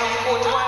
não pude mais.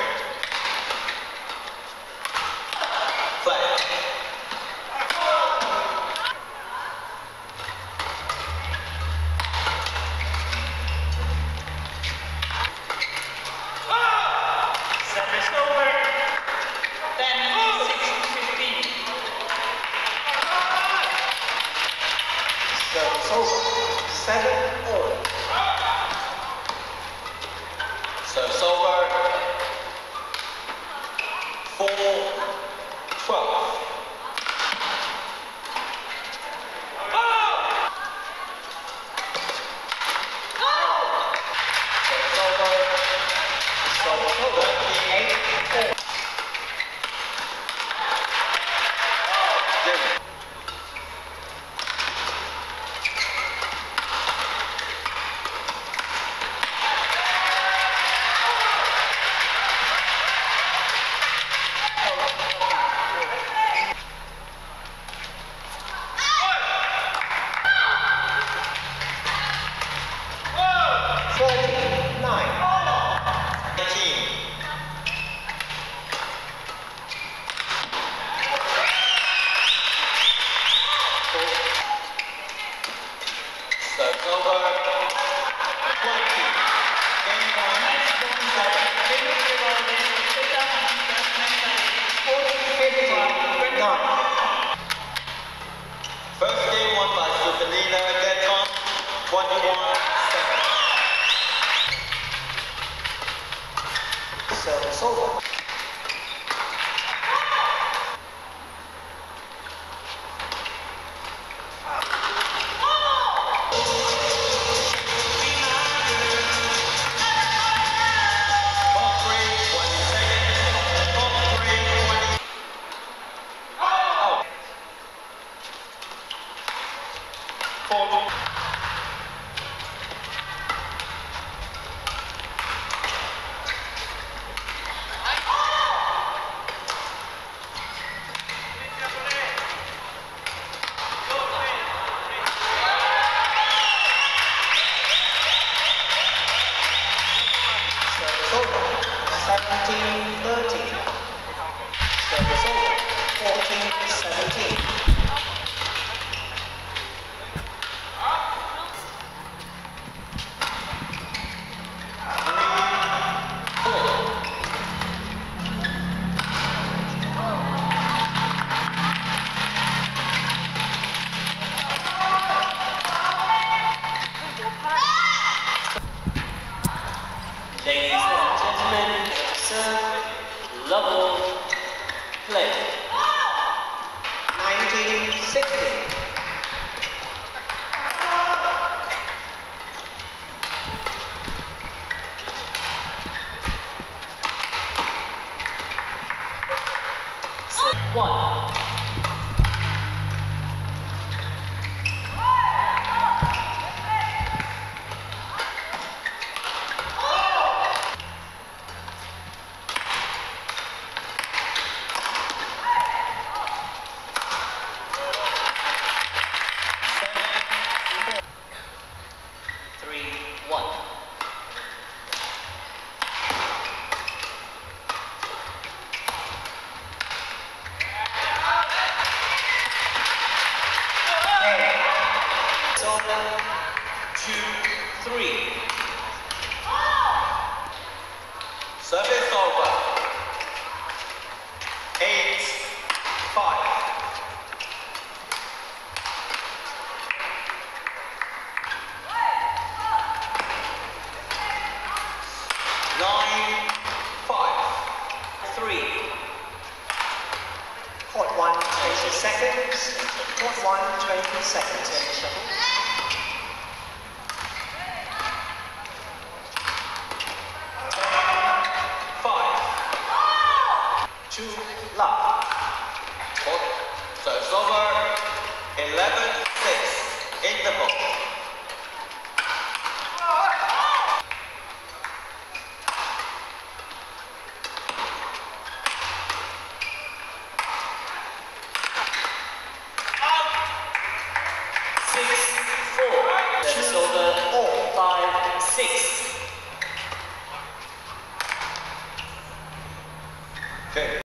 four. Fogo. 하고 seconds. Point one, 20 seconds. Five.